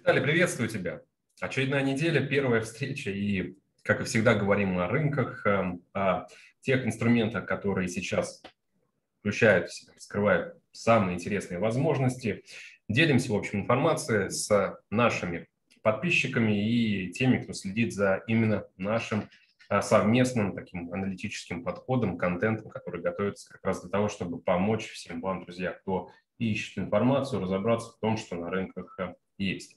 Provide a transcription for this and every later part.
Виталий, приветствую тебя. Очередная неделя, первая встреча, и, как и всегда, говорим о рынках, эм, о тех инструментах, которые сейчас включают скрывают самые интересные возможности. Делимся, в общем, информацией с нашими подписчиками и теми, кто следит за именно нашим э, совместным таким аналитическим подходом, контентом, который готовится как раз для того, чтобы помочь всем вам, друзья, кто ищет информацию, разобраться в том, что на рынках э, есть.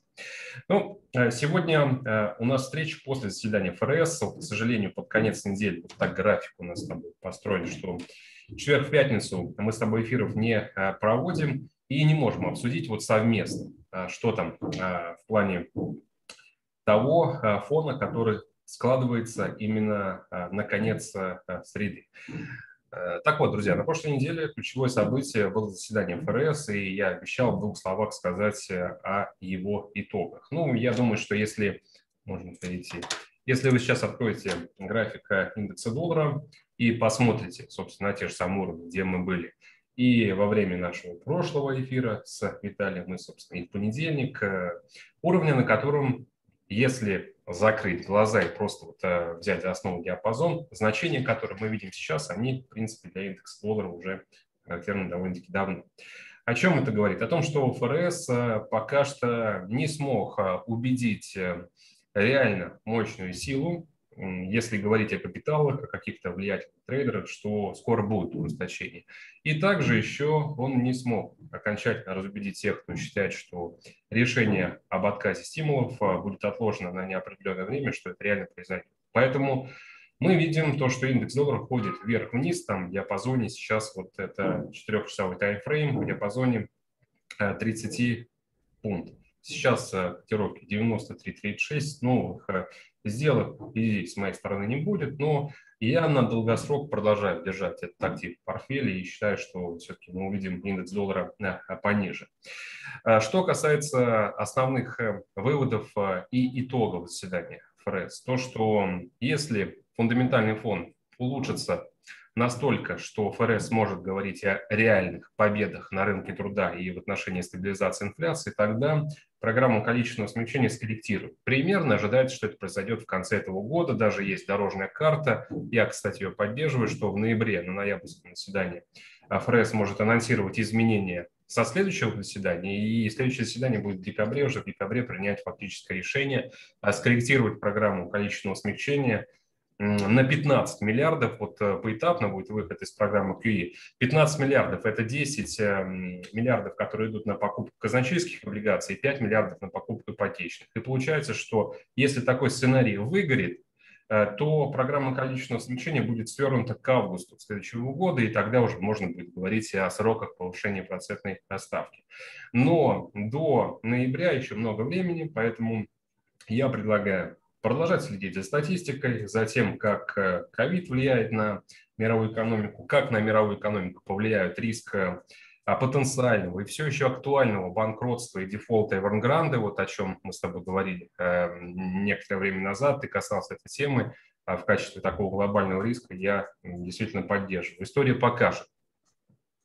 Ну, э, сегодня э, у нас встреча после заседания ФРС. К сожалению, под конец недели вот так график у нас с тобой построен, что в четверг, в пятницу мы с тобой эфиров не э, проводим и не можем обсудить вот совместно, что там в плане того фона, который складывается именно на конец среды. Э, так вот, друзья, на прошлой неделе ключевое событие было заседание ФРС, и я обещал в двух словах сказать э, о его итогах. Ну, я думаю, что если, можно перейти, если вы сейчас откроете график индекса доллара и посмотрите, собственно, на те же самые уровни, где мы были, и во время нашего прошлого эфира с Виталием, мы, собственно, и в понедельник, э, уровня, на котором, если закрыть глаза и просто вот, э, взять за основу диапазон, значения, которые мы видим сейчас, они, в принципе, для индекса доллара уже характерны довольно-таки давно. О чем это говорит? О том, что ФРС э, пока что не смог э, убедить реально мощную силу если говорить о капиталах, о каких-то влиятельных трейдерах, что скоро будет ужесточение. И также еще он не смог окончательно разубедить тех, кто считает, что решение об отказе стимулов а, будет отложено на неопределенное время, что это реально произойдет. Поэтому мы видим то, что индекс доллара ходит вверх-вниз, там в диапазоне сейчас вот это 4-часовой таймфрейм, в диапазоне 30 э, пунктов. Сейчас э, котировки 93.36, новых э, сделок и с моей стороны не будет, но я на долгосрок продолжаю держать этот актив в портфеле и считаю, что все-таки мы увидим индекс доллара э, пониже. Что касается основных выводов и итогов заседания ФРС, то, что если фундаментальный фон улучшится настолько, что ФРС может говорить о реальных победах на рынке труда и в отношении стабилизации инфляции, тогда программу количественного смягчения скорректируют. Примерно ожидается, что это произойдет в конце этого года. Даже есть дорожная карта. Я, кстати, ее поддерживаю, что в ноябре на ноябрьском заседании ФРС может анонсировать изменения со следующего заседания, и следующее заседание будет в декабре, уже в декабре принять фактическое решение, скорректировать программу количественного смягчения – на 15 миллиардов, вот э, поэтапно будет выход из программы QE. 15 миллиардов – это 10 эм, миллиардов, которые идут на покупку казначейских облигаций, и 5 миллиардов на покупку ипотечных. И получается, что если такой сценарий выгорит, э, то программа количественного смягчения будет свернута к августу следующего года, и тогда уже можно будет говорить о сроках повышения процентной ставки. Но до ноября еще много времени, поэтому я предлагаю продолжать следить за статистикой, за тем, как э, ковид влияет на мировую экономику, как на мировую экономику повлияет риск э, потенциального и все еще актуального банкротства и дефолта Эвернгранде, вот о чем мы с тобой говорили э, некоторое время назад, ты касался этой темы, а в качестве такого глобального риска я действительно поддерживаю. История покажет,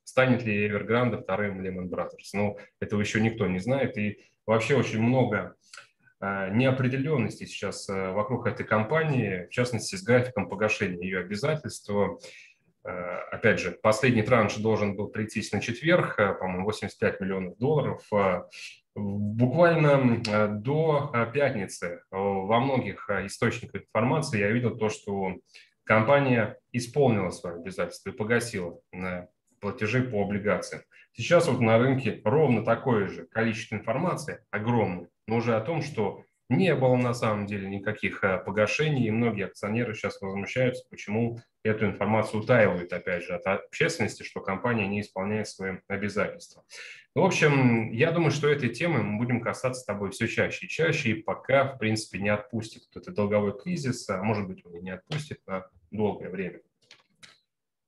станет ли Эвергранде вторым Lehman Brothers. Но этого еще никто не знает, и вообще очень много неопределенности сейчас э, вокруг этой компании, в частности, с графиком погашения ее обязательств. Э, опять же, последний транш должен был прийти на четверг, по-моему, 85 миллионов долларов. Буквально до пятницы во многих источниках информации я видел то, что компания исполнила свои обязательства и погасила платежи по облигациям. Сейчас вот на рынке ровно такое же количество информации, огромное, но уже о том, что не было на самом деле никаких э, погашений, и многие акционеры сейчас возмущаются, почему эту информацию утаивают, опять же, от общественности, что компания не исполняет свои обязательства. В общем, я думаю, что этой темы мы будем касаться с тобой все чаще и чаще, и пока, в принципе, не отпустит этот долговой кризис, а может быть, он и не отпустит на долгое время.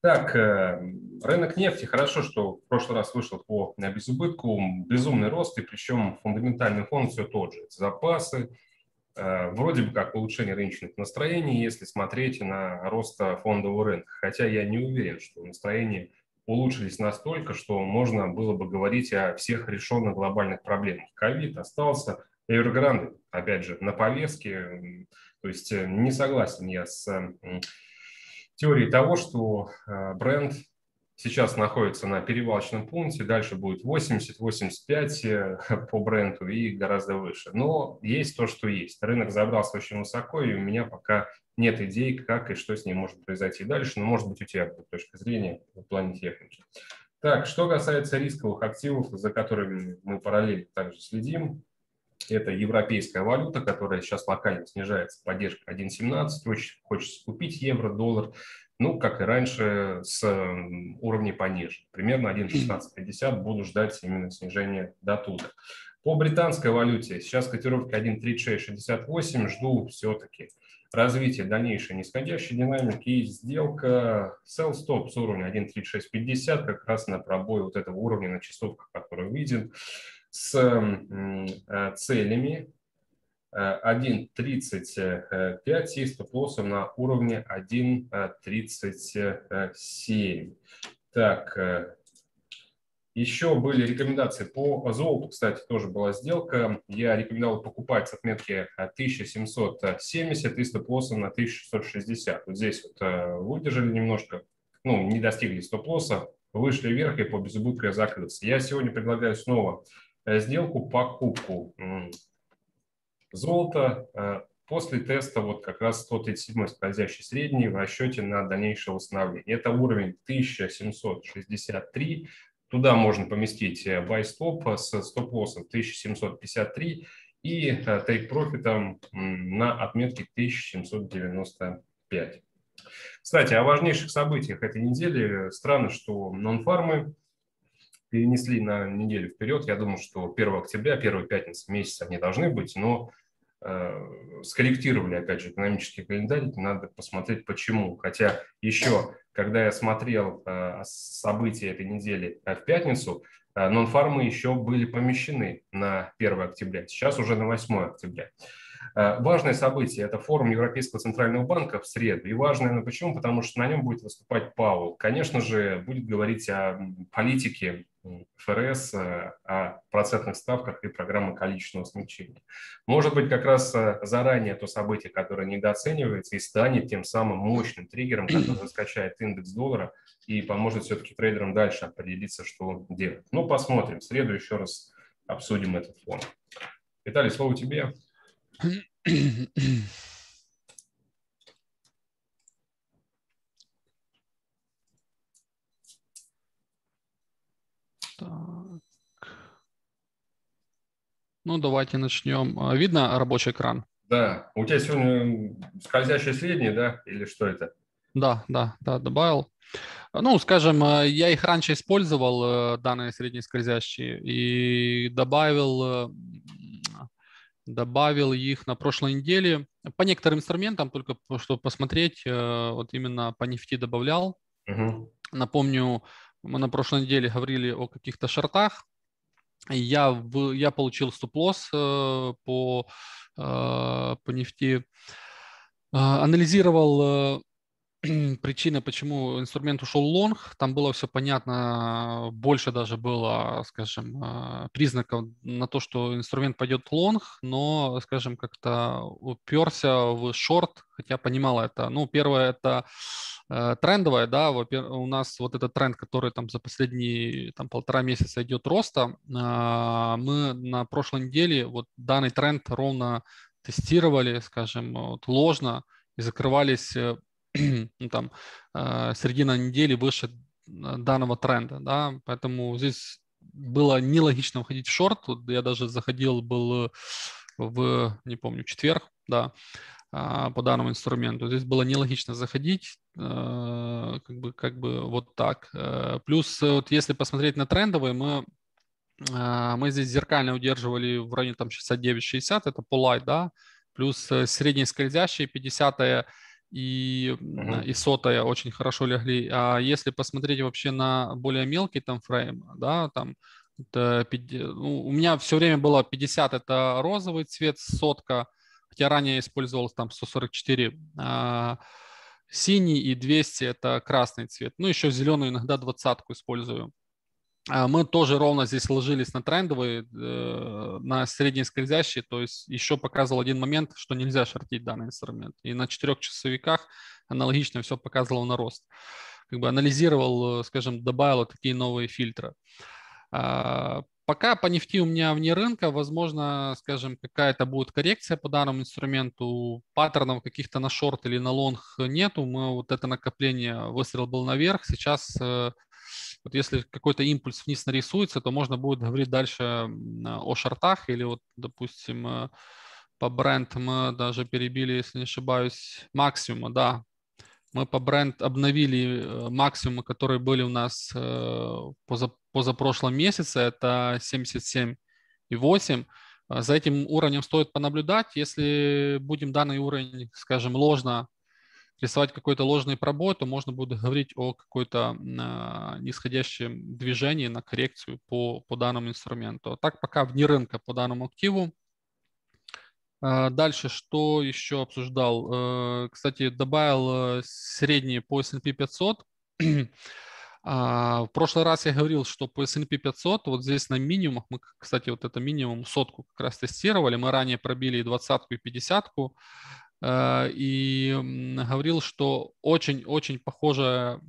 Так, э, рынок нефти, хорошо, что в прошлый раз вышел по безубытку, безумный рост, и причем фундаментальный фон все тот же. Запасы, э, вроде бы как улучшение рыночных настроений, если смотреть на рост фондового рынка. Хотя я не уверен, что настроения улучшились настолько, что можно было бы говорить о всех решенных глобальных проблемах. Ковид остался, Evergrande, опять же, на повестке. То есть не согласен я с теорией того, что бренд сейчас находится на перевалочном пункте, дальше будет 80-85 э, по бренду и гораздо выше. Но есть то, что есть. Рынок забрался очень высоко, и у меня пока нет идей, как и что с ним может произойти дальше, но может быть у тебя точка зрения в плане техники. Так, что касается рисковых активов, за которыми мы параллельно также следим, это европейская валюта, которая сейчас локально снижается, поддержка 1.17, очень хочется купить евро, доллар ну, как и раньше, с уровней пониже. Примерно 1.1650 буду ждать именно снижения до туда. По британской валюте сейчас котировка 1.3668, жду все-таки развития дальнейшей нисходящей динамики и сделка sell stop с уровня 1.3650 как раз на пробой вот этого уровня на часовках, который виден, с э, целями 1.35 и стоп-лоссом на уровне 1.37. Так, э, еще были рекомендации по золоту, кстати, тоже была сделка. Я рекомендовал покупать с отметки 1770 и стоп-лоссом на 1660. Вот здесь вот э, выдержали немножко, ну, не достигли стоп-лосса, вышли вверх и по безубытку закрылся. Я сегодня предлагаю снова э, сделку покупку золото э, после теста вот как раз 137 скользящий средний в расчете на дальнейшее восстановление. Это уровень 1763. Туда можно поместить э, buy stop с стоп-лоссом 1753 и э, take профитом на отметке 1795. Кстати, о важнейших событиях этой недели. Странно, что нон-фармы перенесли на неделю вперед. Я думаю, что 1 октября, 1 пятница месяца они должны быть, но Э, скорректировали, опять же, экономический календарь, надо посмотреть, почему. Хотя еще, когда я смотрел э, события этой недели э, в пятницу, нон-фармы еще были помещены на 1 октября, сейчас уже на 8 октября. Важное событие – это форум Европейского центрального банка в среду. И важное, ну почему? Потому что на нем будет выступать Паул. Конечно же, будет говорить о политике ФРС э, о процентных ставках и программы количественного смягчения. Может быть, как раз э, заранее то событие, которое недооценивается и станет тем самым мощным триггером, который раскачает индекс доллара и поможет все-таки трейдерам дальше определиться, что делать. Ну, посмотрим. В среду еще раз обсудим этот фон. Виталий, слово тебе. Ну, давайте начнем. А, видно рабочий экран? Да. У тебя сегодня скользящий средний, да? Или что это? Да, да, да, добавил. Ну, скажем, э, я их раньше использовал, э, данные средние скользящие, и добавил, э, добавил их на прошлой неделе. По некоторым инструментам, только чтобы посмотреть, вот именно по нефти добавлял. Угу. Напомню, мы на прошлой неделе говорили о каких-то шартах, я, в, я получил стоп-лосс э, по, э, по нефти, э, анализировал причины, почему инструмент ушел лонг, там было все понятно, больше даже было, скажем, э, признаков на то, что инструмент пойдет лонг, но, скажем, как-то уперся в шорт, хотя понимал это. Ну, первое, это э, трендовое, да, у нас вот этот тренд, который там за последние там полтора месяца идет роста, а, мы на прошлой неделе вот данный тренд ровно тестировали, скажем, вот ложно и закрывались э, ну, там, э, середина недели выше данного тренда, да, поэтому здесь было нелогично входить в шорт, я даже заходил был в, не помню, четверг, да, а, по данному инструменту. Здесь было нелогично заходить, э, как бы, как бы вот так. Э, плюс, вот если посмотреть на трендовые, мы, мы здесь зеркально удерживали в районе там 69-60, это полай, да, плюс средний скользящий 50 и, uh-huh. и сотая очень хорошо легли. А если посмотреть вообще на более мелкий там фрейм, да, там это, ну, у меня все время было 50 это розовый цвет, сотка, хотя ранее использовал там 144 а, синий и 200 это красный цвет. Ну, еще зеленую иногда двадцатку использую. А, мы тоже ровно здесь ложились на трендовые, э, на средние скользящие, то есть еще показывал один момент, что нельзя шортить данный инструмент. И на четырех часовиках аналогично все показывало на рост. Как бы анализировал, э, скажем, добавил такие новые фильтры. А, пока по нефти у меня вне рынка, возможно, скажем, какая-то будет коррекция по данному инструменту, паттернов каких-то на шорт или на лонг нету, мы вот это накопление, выстрел был наверх, сейчас э, вот если какой-то импульс вниз нарисуется, то можно будет говорить дальше о шортах или вот, допустим, э, по бренд мы даже перебили, если не ошибаюсь, максимума, да. Мы по бренд обновили э, максимумы, которые были у нас э, поза, позапрошлом месяце, это 77,8. За этим уровнем стоит понаблюдать. Если будем данный уровень, скажем, ложно рисовать какой-то ложный пробой, то можно будет говорить о какой-то э, нисходящем движении на коррекцию по, по данному инструменту. А так пока вне рынка по данному активу. Э, дальше, что еще обсуждал? Э, кстати, добавил э, средние по S&P 500. В прошлый раз я говорил, что по S&P 500, вот здесь на минимумах, мы, кстати, вот это минимум сотку как раз тестировали, мы ранее пробили и двадцатку, и пятидесятку, и говорил, что очень-очень похожая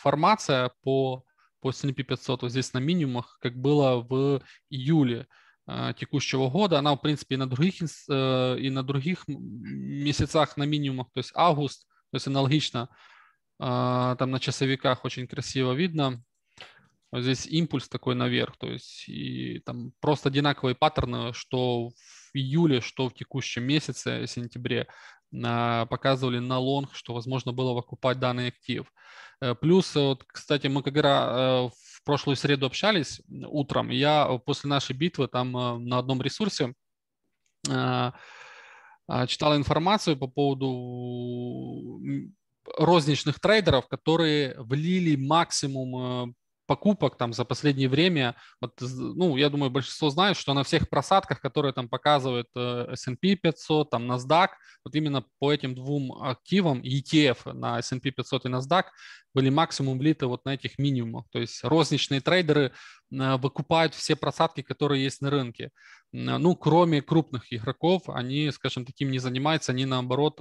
формация по, по S&P 500 вот здесь на минимумах, как было в июле э, текущего года. Она, в принципе, и на других, э, и на других месяцах на минимумах, то есть август, то есть аналогично, там на часовиках очень красиво видно. Вот здесь импульс такой наверх, то есть и там просто одинаковые паттерны, что в июле, что в текущем месяце, сентябре, а, показывали на лонг, что возможно было выкупать данный актив. Э, плюс, вот, кстати, мы когда э, в прошлую среду общались утром, я после нашей битвы там э, на одном ресурсе а, читал информацию по поводу розничных трейдеров, которые влили максимум покупок там за последнее время, вот, ну, я думаю, большинство знает, что на всех просадках, которые там показывают э, S&P 500, там NASDAQ, вот именно по этим двум активам, ETF на S&P 500 и NASDAQ, были максимум влиты вот на этих минимумах. То есть розничные трейдеры э, выкупают все просадки, которые есть на рынке. Ну, кроме крупных игроков, они, скажем, таким не занимаются, они наоборот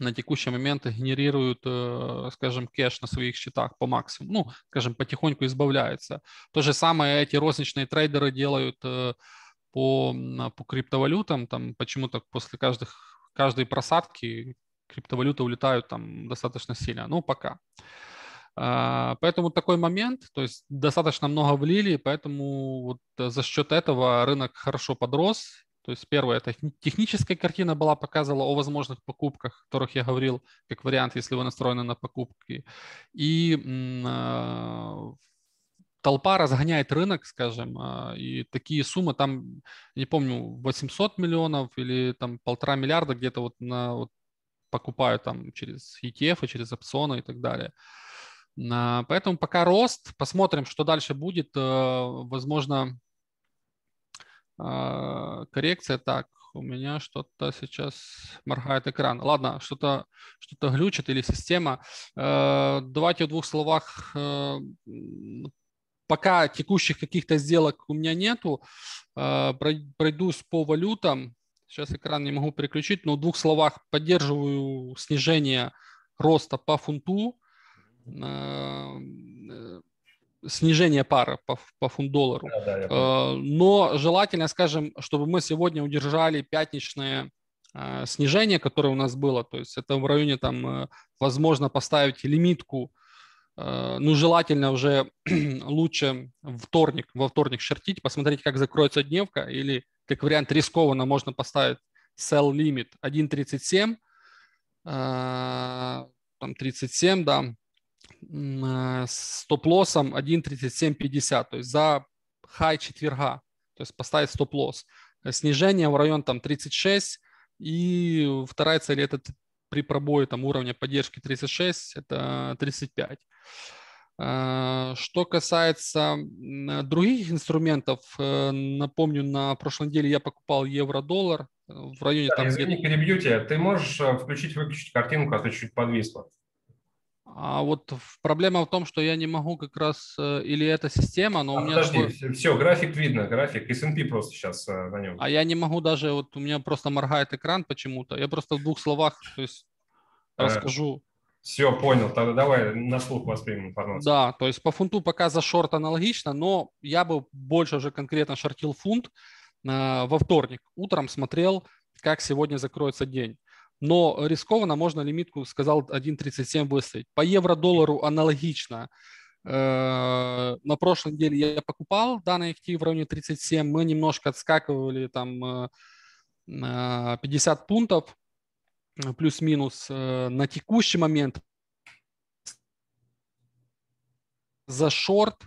на текущий момент генерируют, э, скажем, кэш на своих счетах по максимуму, ну, скажем, потихоньку избавляются. То же самое эти розничные трейдеры делают э, по, по криптовалютам, там почему-то после каждых, каждой просадки криптовалюты улетают там достаточно сильно, ну, пока. А, поэтому такой момент, то есть достаточно много влили, поэтому вот за счет этого рынок хорошо подрос, то есть первое, это техническая картина была показывала о возможных покупках, о которых я говорил, как вариант, если вы настроены на покупки. И э, толпа разгоняет рынок, скажем, э, и такие суммы там, не помню, 800 миллионов или там полтора миллиарда где-то вот, на, вот покупают там через ETF, через опционы и так далее. Поэтому пока рост, посмотрим, что дальше будет. Э, возможно, коррекция. Так, у меня что-то сейчас моргает экран. Ладно, что-то что, -то, глючит или система. Э, давайте в двух словах. Э, пока текущих каких-то сделок у меня нету. Э, пройдусь по валютам. Сейчас экран не могу переключить, но в двух словах поддерживаю снижение роста по фунту снижение пары по, по фунт-доллару. Да, да, э, Но желательно, скажем, чтобы мы сегодня удержали пятничное э, снижение, которое у нас было. То есть это в районе, там, э, возможно, поставить лимитку. Ну, желательно уже лучше вторник, во вторник шортить, посмотреть, как закроется дневка. Или, как вариант, рискованно можно поставить sell limit 1.37, там 37, да, стоп-лоссом 1.3750, то есть за хай четверга, то есть поставить стоп-лосс. Снижение в район там 36, и вторая цель это при пробое там уровня поддержки 36, это 35. Э, что касается других инструментов, э, напомню, на прошлой неделе я покупал евро-доллар в районе... Да, там, извини, перебью тебя. Ты можешь включить-выключить картинку, а то чуть подвисло. А вот проблема в том, что я не могу как раз, э, или эта система, но а у меня... Подожди, такой... все, график видно, график, S&P просто сейчас э, на нем. А я не могу даже, вот у меня просто моргает экран почему-то. Я просто в двух словах, то есть, а, расскажу. Все, понял, тогда давай на слух воспримем информацию. Да, то есть по фунту пока за шорт аналогично, но я бы больше уже конкретно шортил фунт э, во вторник. Утром смотрел, как сегодня закроется день но рискованно можно лимитку, сказал, 1.37 выставить. По евро-доллару аналогично. Э, на прошлой неделе я покупал данный актив в районе 37, мы немножко отскакивали там 50 э, пунктов плюс-минус э, на текущий момент за шорт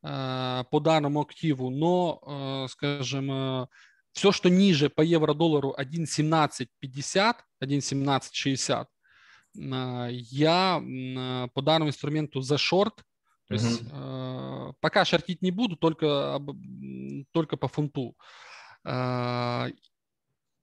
по данному активу, но, скажем, все, что ниже по евро-доллару 1.1750, 1.1760, а, я а, по данному инструменту за шорт, то uh-huh. есть э, пока шортить не буду, только, только по фунту. Э,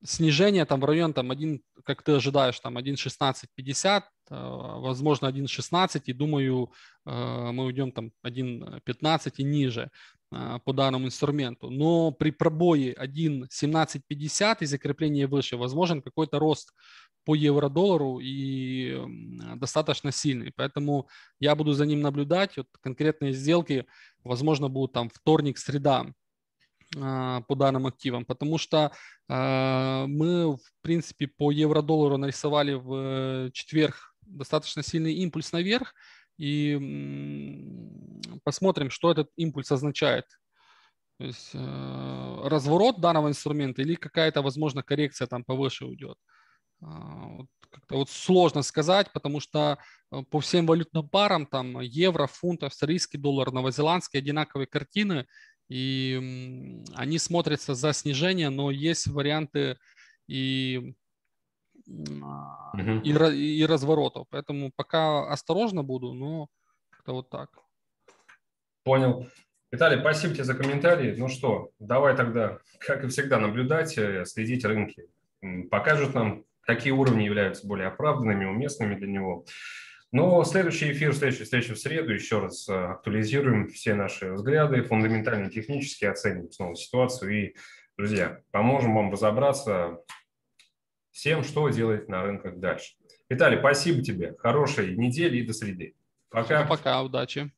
снижение там в район там 1, как ты ожидаешь, там 1.1650, возможно 1.16, и думаю, мы уйдем там 1.15 и ниже. А, по данному инструменту. Но при пробое 1.1750 и закреплении выше возможен какой-то рост по евро-доллару и достаточно сильный. Поэтому я буду за ним наблюдать. Вот конкретные сделки, возможно, будут там вторник, среда а, по данным активам, потому что э, мы, в принципе, по евро-доллару нарисовали в четверг достаточно сильный импульс наверх, и посмотрим, что этот импульс означает. То есть э, разворот данного инструмента или какая-то, возможно, коррекция там повыше уйдет. Э, вот, вот сложно сказать, потому что э, по всем валютным парам, там евро, фунт, австралийский доллар, новозеландский, одинаковые картины, и они смотрятся за снижение, но есть варианты и и, и разворотов. Поэтому пока осторожно буду, но как-то вот так. Понял. Виталий, спасибо тебе за комментарии. Ну что, давай тогда, как и всегда, наблюдать, э, следить рынки. Покажут нам, какие уровни являются более оправданными, уместными для него. Но следующий эфир, следующий встреча в среду, еще раз э, актуализируем все наши взгляды, фундаментальные, технические, оценим снова ситуацию и, друзья, поможем вам разобраться всем, что делать на рынках дальше. Виталий, спасибо тебе. Хорошей недели и до среды. Пока. Пока, удачи.